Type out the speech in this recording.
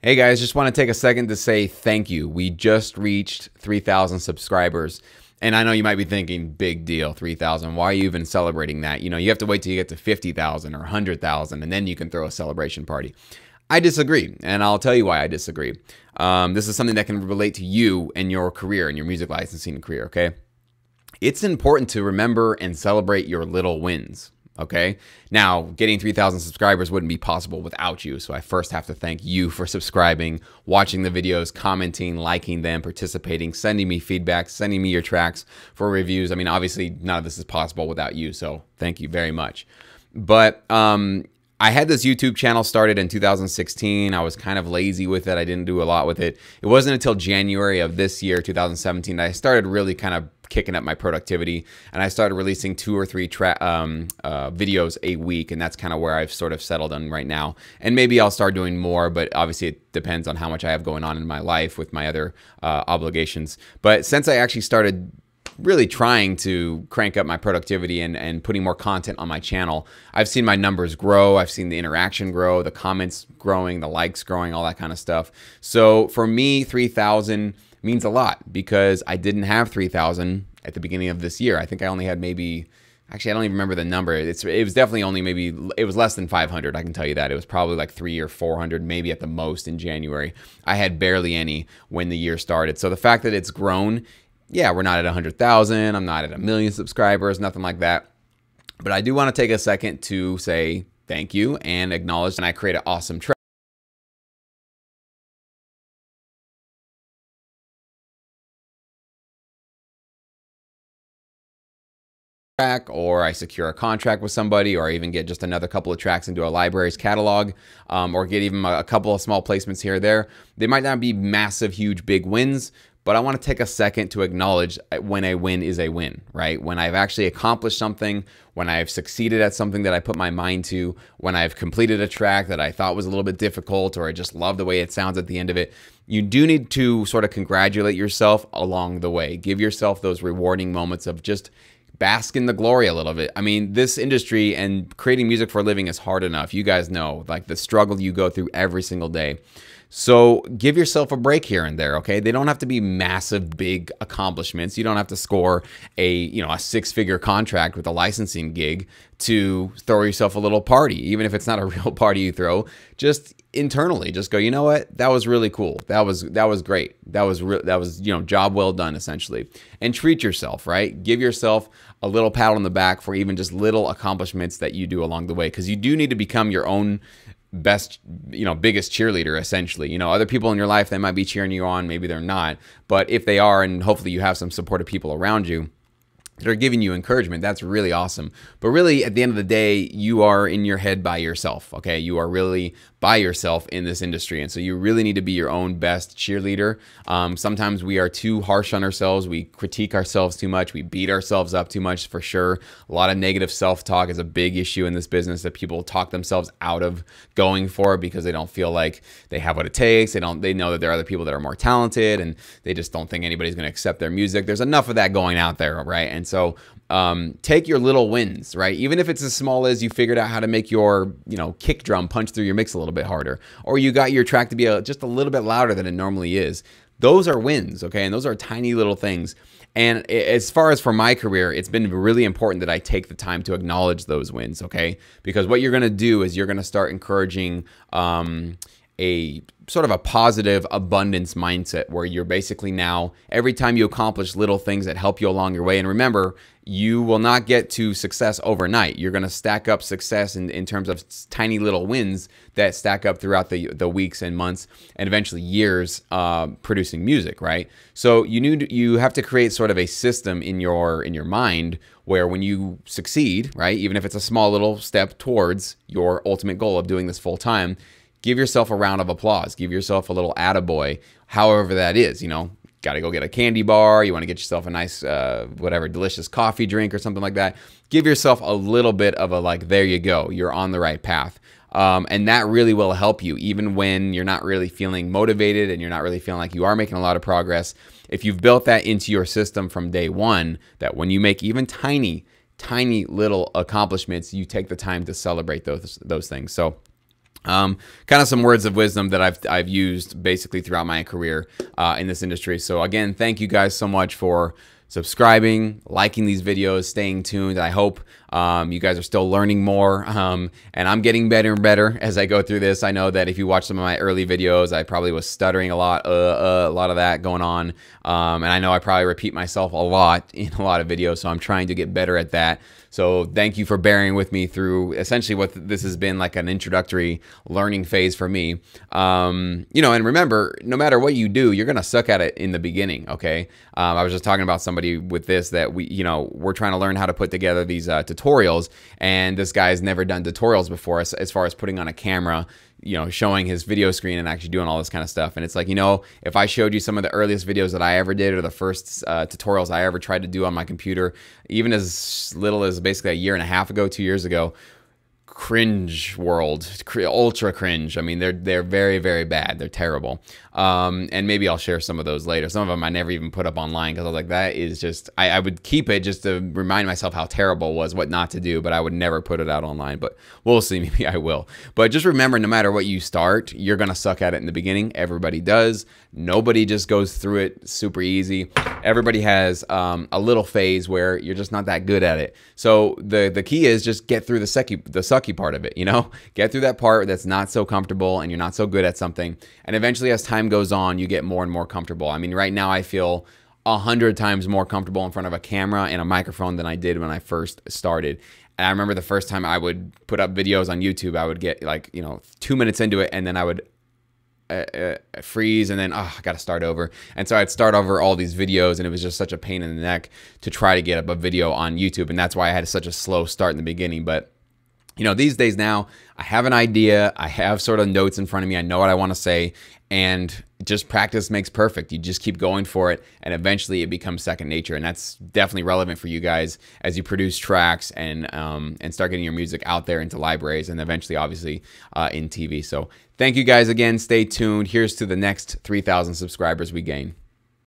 Hey guys, just want to take a second to say thank you. We just reached 3,000 subscribers. And I know you might be thinking, big deal, 3,000. Why are you even celebrating that? You know, you have to wait till you get to 50,000 or 100,000 and then you can throw a celebration party. I disagree, and I'll tell you why I disagree. Um, this is something that can relate to you and your career and your music licensing career, okay? It's important to remember and celebrate your little wins. Okay. Now, getting 3,000 subscribers wouldn't be possible without you. So I first have to thank you for subscribing, watching the videos, commenting, liking them, participating, sending me feedback, sending me your tracks for reviews. I mean, obviously, none of this is possible without you. So thank you very much. But um, I had this YouTube channel started in 2016. I was kind of lazy with it. I didn't do a lot with it. It wasn't until January of this year, 2017, that I started really kind of kicking up my productivity and I started releasing two or three um, uh, videos a week and that's kind of where I've sort of settled on right now and maybe I'll start doing more but obviously it depends on how much I have going on in my life with my other uh, obligations but since I actually started really trying to crank up my productivity and, and putting more content on my channel. I've seen my numbers grow. I've seen the interaction grow, the comments growing, the likes growing, all that kind of stuff. So for me, 3,000 means a lot because I didn't have 3,000 at the beginning of this year. I think I only had maybe Actually, I don't even remember the number. It's it was definitely only maybe it was less than 500. I can tell you that it was probably like three or 400, maybe at the most in January. I had barely any when the year started. So the fact that it's grown yeah, we're not at 100,000. I'm not at a million subscribers, nothing like that. But I do want to take a second to say thank you and acknowledge and I create an awesome. Track or I secure a contract with somebody or I even get just another couple of tracks into a library's catalog um, or get even a couple of small placements here or there. They might not be massive, huge, big wins, but I want to take a second to acknowledge when a win is a win, right? When I've actually accomplished something, when I've succeeded at something that I put my mind to, when I've completed a track that I thought was a little bit difficult or I just love the way it sounds at the end of it, you do need to sort of congratulate yourself along the way. Give yourself those rewarding moments of just bask in the glory a little bit. I mean, this industry and creating music for a living is hard enough. You guys know, like the struggle you go through every single day. So give yourself a break here and there, okay? They don't have to be massive, big accomplishments. You don't have to score a, you know, a six-figure contract with a licensing gig to throw yourself a little party, even if it's not a real party you throw. Just internally, just go, you know what? That was really cool. That was that was great. That was re- that was you know job well done essentially. And treat yourself, right? Give yourself a little pat on the back for even just little accomplishments that you do along the way, because you do need to become your own best you know biggest cheerleader essentially you know other people in your life they might be cheering you on maybe they're not but if they are and hopefully you have some supportive people around you that are giving you encouragement that's really awesome but really at the end of the day you are in your head by yourself okay you are really by yourself in this industry. And so you really need to be your own best cheerleader. Um, sometimes we are too harsh on ourselves. We critique ourselves too much. We beat ourselves up too much for sure. A lot of negative self talk is a big issue in this business that people talk themselves out of going for because they don't feel like they have what it takes. They don't, they know that there are other people that are more talented and they just don't think anybody's going to accept their music. There's enough of that going out there, right? And so um, take your little wins, right? Even if it's as small as you figured out how to make your, you know, kick drum punch through your mix a little bit harder, or you got your track to be a, just a little bit louder than it normally is. Those are wins, okay? And those are tiny little things. And as far as for my career, it's been really important that I take the time to acknowledge those wins, okay? Because what you're gonna do is you're gonna start encouraging um, a sort of a positive abundance mindset where you're basically now every time you accomplish little things that help you along your way and remember you will not get to success overnight. You're going to stack up success in, in terms of tiny little wins that stack up throughout the, the weeks and months and eventually years uh, producing music right? So you need you have to create sort of a system in your in your mind where when you succeed right even if it's a small little step towards your ultimate goal of doing this full time give yourself a round of applause. Give yourself a little attaboy, however that is. You know, got to go get a candy bar. You want to get yourself a nice, uh, whatever, delicious coffee drink or something like that. Give yourself a little bit of a like, there you go. You're on the right path. Um, and that really will help you, even when you're not really feeling motivated and you're not really feeling like you are making a lot of progress. If you've built that into your system from day one, that when you make even tiny, tiny little accomplishments, you take the time to celebrate those those things. So Um, kind of some words of wisdom that I've I've used basically throughout my career uh, in this industry. So again, thank you guys so much for subscribing, liking these videos, staying tuned. I hope um, you guys are still learning more, um, and I'm getting better and better as I go through this. I know that if you watch some of my early videos, I probably was stuttering a lot, uh, uh, a lot of that going on, um, and I know I probably repeat myself a lot in a lot of videos, so I'm trying to get better at that. So thank you for bearing with me through essentially what this has been like an introductory learning phase for me. Um, you know, and remember, no matter what you do, you're gonna suck at it in the beginning. Okay. Um, I was just talking about somebody with this that we, you know, we're trying to learn how to put together these uh, tutorials, and this guy's never done tutorials before as, as far as putting on a camera you know, showing his video screen and actually doing all this kind of stuff. And it's like, you know, if I showed you some of the earliest videos that I ever did or the first uh, tutorials I ever tried to do on my computer, even as little as basically a year and a half ago, two years ago, cringe world, ultra cringe. I mean, they're they're very very bad. They're terrible. Um, and maybe I'll share some of those later. Some of them I never even put up online because I was like, that is just. I, I would keep it just to remind myself how terrible was, what not to do. But I would never put it out online. But we'll see. Maybe I will. But just remember, no matter what you start, you're gonna suck at it in the beginning. Everybody does. Nobody just goes through it super easy. Everybody has um, a little phase where you're just not that good at it. So the the key is just get through the sucky the sucky part of it. You know, get through that part that's not so comfortable and you're not so good at something. And eventually, as time goes on, you get more and more comfortable. I mean, right now I feel a hundred times more comfortable in front of a camera and a microphone than I did when I first started. And I remember the first time I would put up videos on YouTube, I would get like, you know, two minutes into it and then I would uh, uh, freeze and then oh, I got to start over. And so I'd start over all these videos and it was just such a pain in the neck to try to get up a video on YouTube. And that's why I had such a slow start in the beginning. But you know, these days now, I have an idea. I have sort of notes in front of me. I know what I want to say. And just practice makes perfect. You just keep going for it, and eventually it becomes second nature. And that's definitely relevant for you guys as you produce tracks and um, and start getting your music out there into libraries, and eventually, obviously, uh, in TV. So thank you guys again. Stay tuned. Here's to the next 3,000 subscribers we gain.